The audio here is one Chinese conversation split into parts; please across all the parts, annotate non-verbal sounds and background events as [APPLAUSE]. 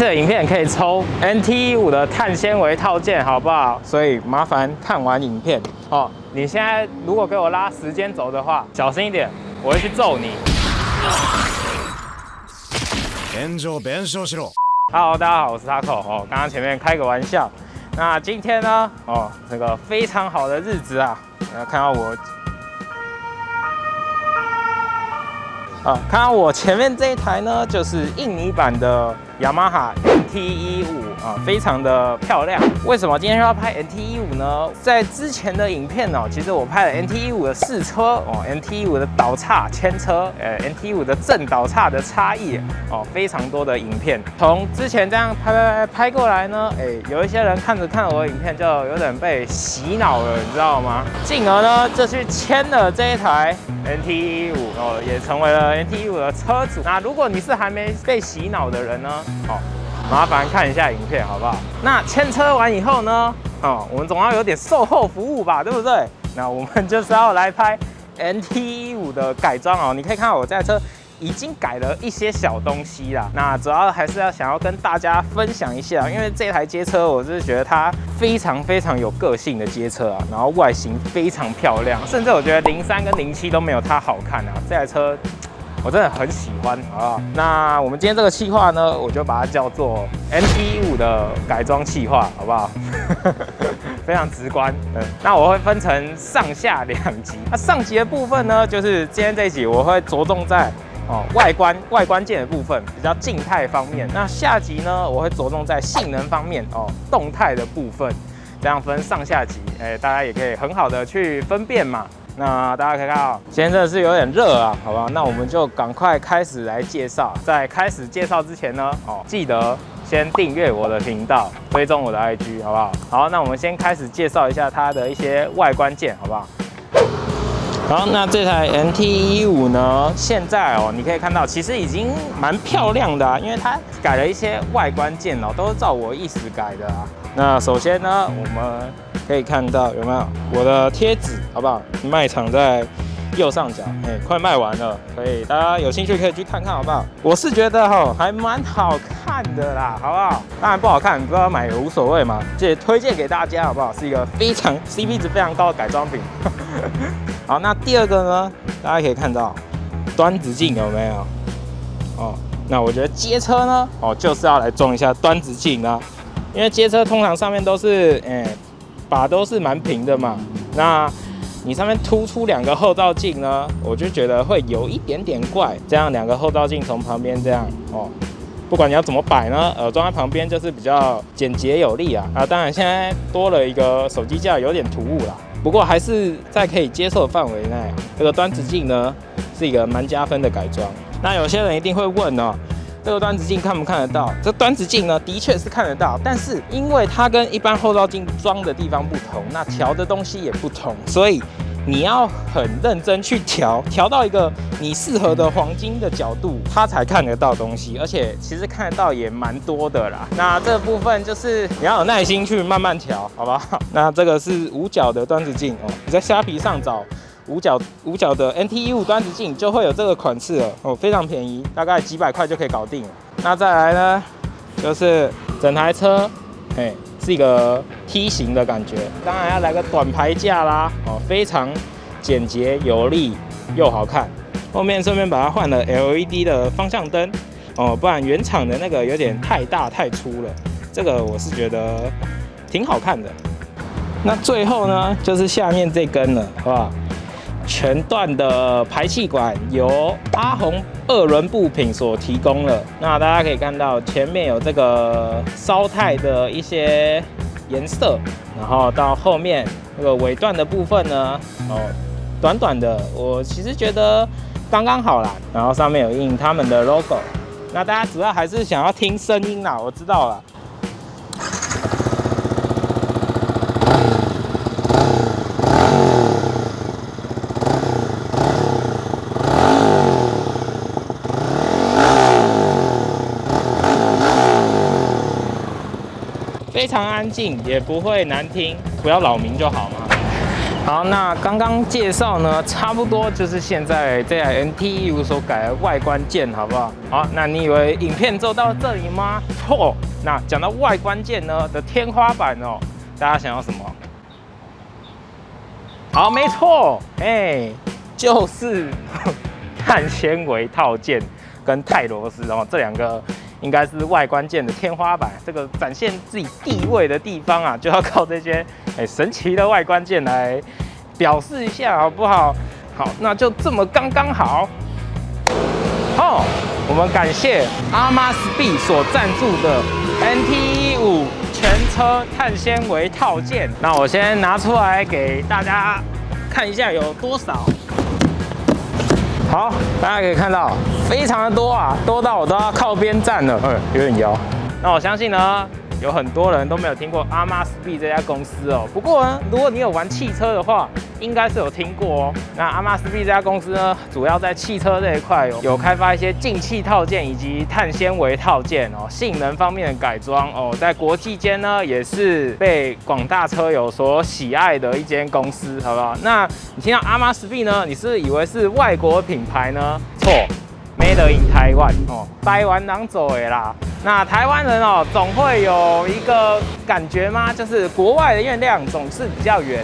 这次的影片可以抽 NT 五的碳纤维套件，好不好？所以麻烦看完影片哦。你现在如果给我拉时间轴的话，小心一点，我会去揍你。Hello，大家好，我是 Taco 哦。刚刚前面开个玩笑，那今天呢？哦，这个非常好的日子啊，要看到我。啊，看到我前面这一台呢，就是印尼版的 Yamaha NT 一五啊，非常的漂亮。为什么今天要拍 NT 一五呢？在之前的影片哦，其实我拍了 NT 一五的试车哦，NT 一五的倒叉牵车，呃，NT 一五的正倒叉的差异哦，非常多的影片。从之前这样拍拍拍拍过来呢，哎，有一些人看着看着我的影片就有点被洗脑了，你知道吗？进而呢，就去牵了这一台。NT 一五哦，也成为了 NT 一五的车主。那如果你是还没被洗脑的人呢，哦，麻烦看一下影片好不好？那牵车完以后呢，哦，我们总要有点售后服务吧，对不对？那我们就是要来拍 NT 一五的改装哦。你可以看到我这台车。已经改了一些小东西啦，那主要还是要想要跟大家分享一下，因为这台街车我是觉得它非常非常有个性的街车啊，然后外形非常漂亮，甚至我觉得零三跟零七都没有它好看啊，这台车我真的很喜欢啊。那我们今天这个企划呢，我就把它叫做 NT 五的改装企划，好不好？[LAUGHS] 非常直观。嗯，那我会分成上下两集，那上集的部分呢，就是今天这一集我会着重在。哦，外观外观件的部分比较静态方面，那下集呢，我会着重在性能方面哦，动态的部分，这样分上下集，哎，大家也可以很好的去分辨嘛。那大家可以看到，今天真的是有点热啊，好吧？那我们就赶快开始来介绍。在开始介绍之前呢，哦，记得先订阅我的频道，追踪我的 IG，好不好？好，那我们先开始介绍一下它的一些外观件，好不好？好，那这台 NT 一五呢？现在哦，你可以看到，其实已经蛮漂亮的啊，因为它改了一些外观件哦，都是照我意思改的啊。那首先呢，我们可以看到有没有我的贴纸，好不好？卖场在右上角，哎，快卖完了，可以大家有兴趣可以去看看，好不好？我是觉得哈，还蛮好看的啦，好不好？当然不好看，不要买也无所谓嘛，这推荐给大家，好不好？是一个非常 CP 值非常高的改装品。好，那第二个呢？大家可以看到端子镜有没有？哦，那我觉得街车呢，哦，就是要来装一下端子镜啊，因为街车通常上面都是，哎，把都是蛮平的嘛。那你上面突出两个后照镜呢，我就觉得会有一点点怪。这样两个后照镜从旁边这样，哦，不管你要怎么摆呢，呃，装在旁边就是比较简洁有力啊。啊，当然现在多了一个手机架，有点突兀啦。不过还是在可以接受的范围内。这个端子镜呢，是一个蛮加分的改装。那有些人一定会问哦，这个端子镜看不看得到？这端子镜呢，的确是看得到，但是因为它跟一般后照镜装的地方不同，那调的东西也不同，所以。你要很认真去调，调到一个你适合的黄金的角度，它才看得到东西。而且其实看得到也蛮多的啦。那这部分就是你要有耐心去慢慢调，好不好？那这个是五角的端子镜哦，你在虾皮上找五角五角的 NT 一五端子镜就会有这个款式了哦，非常便宜，大概几百块就可以搞定了。那再来呢，就是整台车，哎。是一个梯形的感觉，当然要来个短排架啦，哦，非常简洁有力又好看。后面顺便把它换了 LED 的方向灯，哦，不然原厂的那个有点太大太粗了。这个我是觉得挺好看的。那最后呢，就是下面这根了，好不好？全段的排气管由阿红二轮布品所提供了。那大家可以看到前面有这个烧钛的一些颜色，然后到后面那个尾段的部分呢，哦，短短的，我其实觉得刚刚好啦。然后上面有印他们的 logo。那大家主要还是想要听声音啦，我知道了。非常安静，也不会难听，不要扰民就好嘛。好，那刚刚介绍呢，差不多就是现在这台 NT 所改的外观件，好不好？好，那你以为影片就到这里吗？错。那讲到外观件呢的天花板哦，大家想要什么？好，没错，哎，就是 [LAUGHS] 碳纤维套件跟钛螺丝哦，这两个。应该是外观件的天花板，这个展现自己地位的地方啊，就要靠这些哎神奇的外观件来表示一下，好不好？好，那就这么刚刚好。好，我们感谢阿玛斯 B 所赞助的 NT 五全车碳纤维套件。那我先拿出来给大家看一下有多少。好，大家可以看到，非常的多啊，多到我都要靠边站了，嗯，有点摇。那我相信呢。有很多人都没有听过阿玛斯 B 这家公司哦。不过呢，如果你有玩汽车的话，应该是有听过哦。那阿玛斯 B 这家公司呢，主要在汽车这一块有有开发一些进气套件以及碳纤维套件哦，性能方面的改装哦，在国际间呢也是被广大车友所喜爱的一间公司，好不好？那你听到阿玛斯 B 呢，你是以为是外国品牌呢？错，Made in Taiwan 哦，台湾人做的啦。那台湾人哦，总会有一个感觉吗？就是国外的月亮总是比较圆。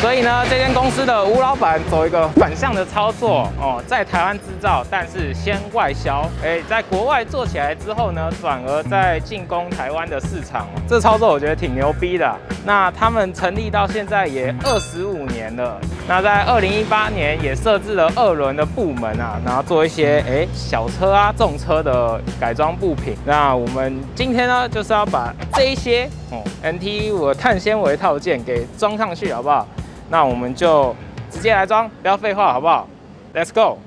所以呢，这间公司的吴老板走一个反向的操作哦，在台湾制造，但是先外销。哎，在国外做起来之后呢，转而在进攻台湾的市场。这操作我觉得挺牛逼的。那他们成立到现在也二十五年了。那在二零一八年也设置了二轮的部门啊，然后做一些哎小车啊、重车的改装部品。那我们今天呢，就是要把这一些哦 NT 五的碳纤维套件给装上去，好不好？那我们就直接来装，不要废话，好不好？Let's go。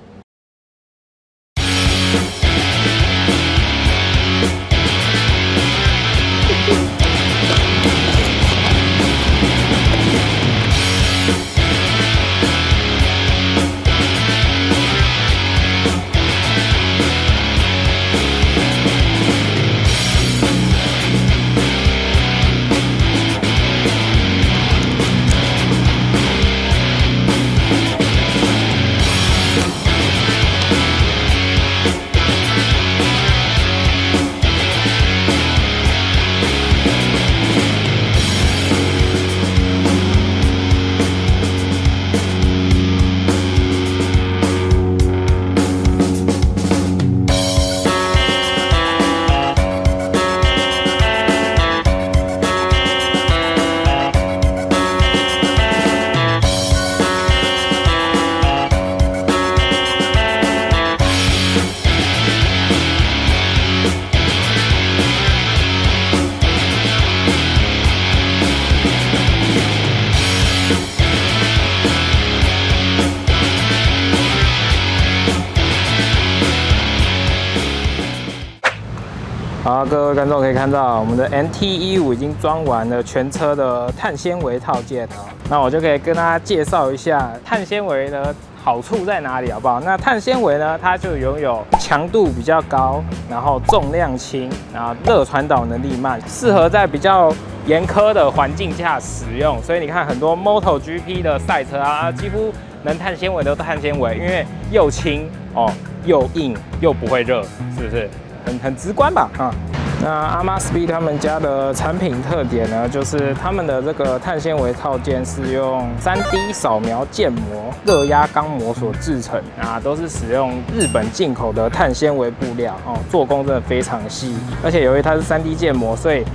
各位观众可以看到，我们的 NT 一五已经装完了全车的碳纤维套件。那我就可以跟大家介绍一下碳纤维的好处在哪里，好不好？那碳纤维呢，它就拥有强度比较高，然后重量轻，然后热传导能力慢，适合在比较严苛的环境下使用。所以你看，很多 MotoGP 的赛车啊，几乎能碳纤维都碳纤维，因为又轻哦，又硬，又不会热，是不是？很很直观吧，啊，那阿玛斯比他们家的产品特点呢，就是他们的这个碳纤维套件是用 3D 扫描建模、热压钢模所制成，啊，都是使用日本进口的碳纤维布料，哦，做工真的非常细，而且由于它是 3D 建模，所以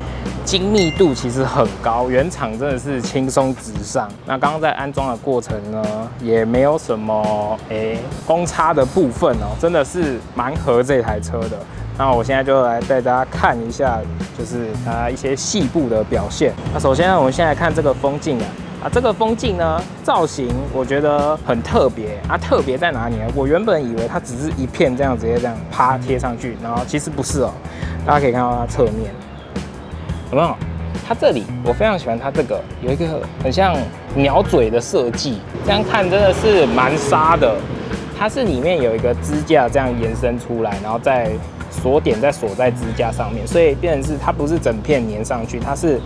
精密度其实很高，原厂真的是轻松直上。那刚刚在安装的过程呢，也没有什么诶公差的部分哦，真的是蛮合这台车的。那我现在就来带大家看一下，就是它一些细部的表现。那首先呢，我们先来看这个风镜啊，啊，这个风镜呢造型我觉得很特别啊，特别在哪里呢？我原本以为它只是一片这样直接这样啪贴上去，然后其实不是哦。大家可以看到它侧面，有没有？它这里我非常喜欢它这个有一个很像鸟嘴的设计，这样看真的是蛮杀的。它是里面有一个支架这样延伸出来，然后再。锁点再锁在支架上面，所以变成是它不是整片粘上去，它是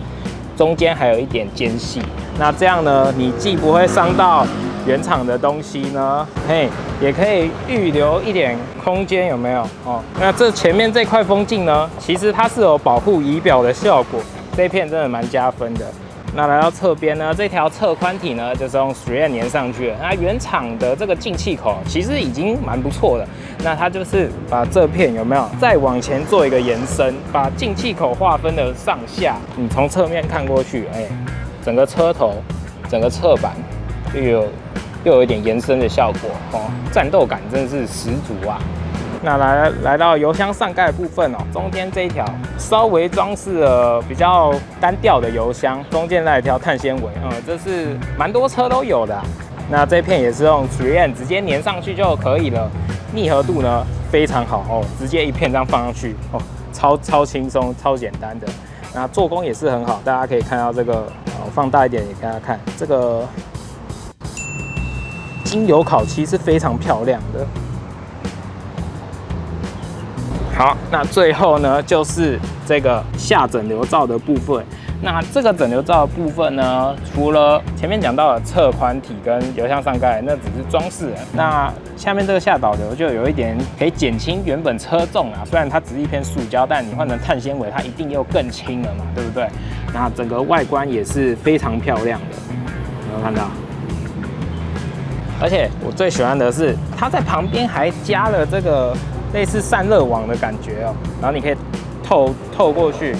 中间还有一点间隙。那这样呢，你既不会伤到原厂的东西呢，嘿，也可以预留一点空间，有没有？哦，那这前面这块风镜呢，其实它是有保护仪表的效果，这片真的蛮加分的。那来到侧边呢，这条侧宽体呢，就是用 3M 粘上去了。那原厂的这个进气口其实已经蛮不错的。那它就是把这片有没有再往前做一个延伸，把进气口划分的上下。你从侧面看过去，哎，整个车头、整个侧板又有又有一点延伸的效果哦，战斗感真是十足啊。那来来到油箱上盖的部分哦，中间这一条稍微装饰了比较单调的油箱，中间那一条碳纤维，嗯，这是蛮多车都有的。那这片也是用 3M 直接粘上去就可以了，密合度呢非常好哦，直接一片这样放上去哦，超超轻松、超简单的。那做工也是很好，大家可以看到这个，我放大一点给大家看，这个精油烤漆是非常漂亮的。好，那最后呢，就是这个下整流罩的部分。那这个整流罩的部分呢，除了前面讲到的侧宽体跟油箱上盖，那只是装饰。那下面这个下导流就有一点可以减轻原本车重啊。虽然它只是一片塑胶，但你换成碳纤维，它一定又更轻了嘛，对不对？那整个外观也是非常漂亮的，有没有看到？而且我最喜欢的是，它在旁边还加了这个。类似散热网的感觉哦，然后你可以透透过去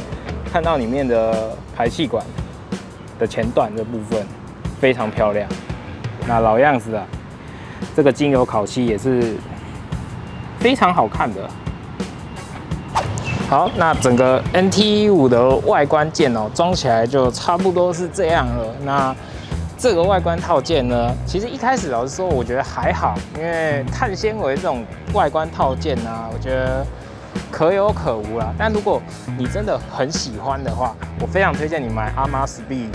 看到里面的排气管的前段的部分，非常漂亮。那老样子啊，这个精油烤漆也是非常好看的。好，那整个 NT 五的外观件哦，装起来就差不多是这样了。那这个外观套件呢，其实一开始老实说，我觉得还好，因为碳纤维这种外观套件呢，我觉得可有可无啦。但如果你真的很喜欢的话，我非常推荐你买阿玛斯币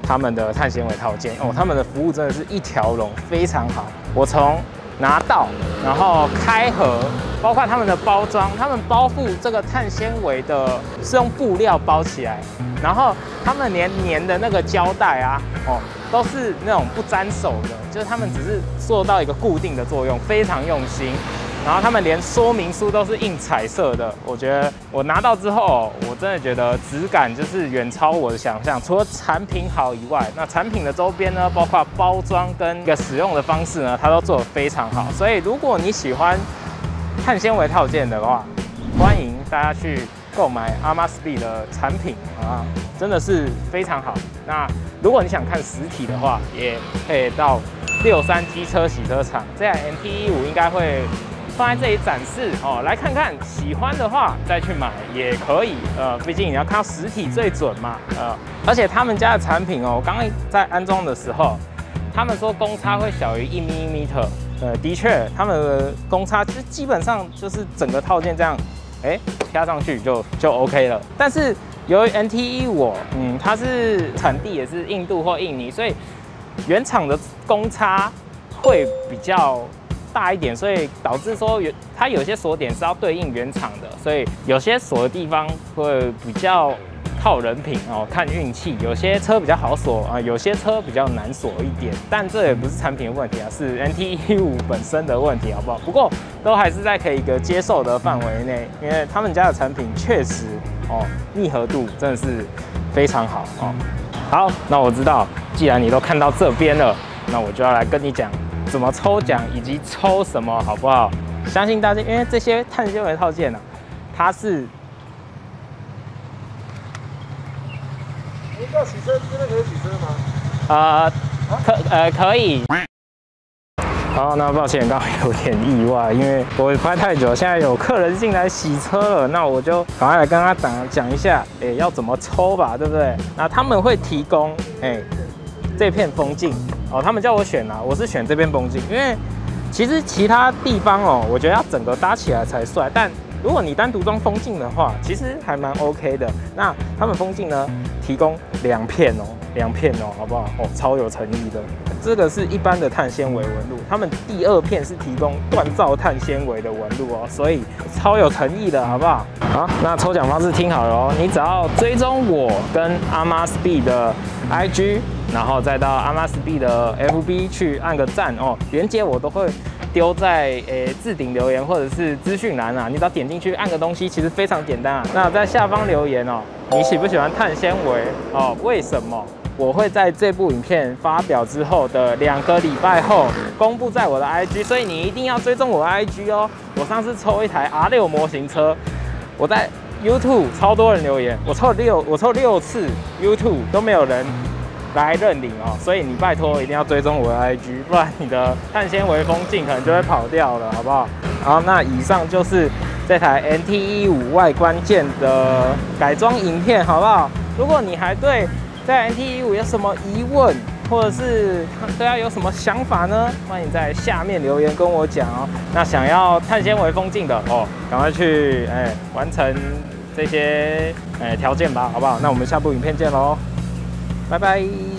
他们的碳纤维套件哦，他们的服务真的是一条龙，非常好。我从拿到，然后开盒，包括他们的包装，他们包覆这个碳纤维的是用布料包起来，然后他们连粘的那个胶带啊，哦。都是那种不沾手的，就是他们只是做到一个固定的作用，非常用心。然后他们连说明书都是印彩色的，我觉得我拿到之后，我真的觉得质感就是远超我的想象。除了产品好以外，那产品的周边呢，包括包装跟一个使用的方式呢，它都做得非常好。所以如果你喜欢碳纤维套件的话，欢迎大家去购买阿玛斯 d 的产品啊，真的是非常好。那如果你想看实体的话，也可以到六三机车洗车场，这台 MT 一五应该会放在这里展示哦，来看看，喜欢的话再去买也可以。呃，毕竟你要看到实体最准嘛。呃，而且他们家的产品哦，我刚刚在安装的时候，他们说公差会小于一米米特。呃，的确，他们的公差就基本上就是整个套件这样，哎，贴上去就就 OK 了。但是由于 NTE 我，嗯，它是产地也是印度或印尼，所以原厂的公差会比较大一点，所以导致说原它有些锁点是要对应原厂的，所以有些锁的地方会比较靠人品哦，看运气。有些车比较好锁啊，有些车比较难锁一点，但这也不是产品的问题啊，是 NT 一五本身的问题，好不好？不过都还是在可以一个接受的范围内，因为他们家的产品确实。哦，密合度真的是非常好哦。好，那我知道，既然你都看到这边了，那我就要来跟你讲怎么抽奖以及抽什么，好不好？相信大家，因为这些碳纤维套件呢，它是。要洗车，这边可以洗车吗？啊，可呃可以。好，那抱歉，刚刚有点意外，因为我拍太久，现在有客人进来洗车了，那我就赶快来跟他讲讲一下，哎，要怎么抽吧，对不对？那他们会提供，哎，这片风镜哦，他们叫我选啊，我是选这片风镜，因为其实其他地方哦，我觉得要整个搭起来才帅，但如果你单独装风镜的话，其实还蛮 OK 的。那他们风镜呢，提供两片哦，两片哦，好不好？哦，超有诚意的。这个是一般的碳纤维纹路，他们第二片是提供锻造碳纤维的纹路哦，所以超有诚意的，好不好？好，那抽奖方式听好了哦，你只要追踪我跟阿妈 s b 的 IG，然后再到阿妈 s b 的 FB 去按个赞哦，连接我都会。丢在诶置顶留言或者是资讯栏啊，你只要点进去按个东西，其实非常简单啊。那在下方留言哦，你喜不喜欢碳纤维哦？为什么？我会在这部影片发表之后的两个礼拜后公布在我的 IG，所以你一定要追踪我的 IG 哦。我上次抽一台 R6 模型车，我在 YouTube 超多人留言，我抽了六我抽六次 YouTube 都没有人。来认领哦，所以你拜托一定要追踪我的 IG，不然你的碳纤维风镜可能就会跑掉了，好不好？好，那以上就是这台 NT 1 5外观件的改装影片，好不好？如果你还对这 NT 1 5有什么疑问，或者是对它有什么想法呢？欢迎在下面留言跟我讲哦。那想要碳纤维风镜的哦，赶快去哎完成这些哎条件吧，好不好？那我们下部影片见喽。拜拜。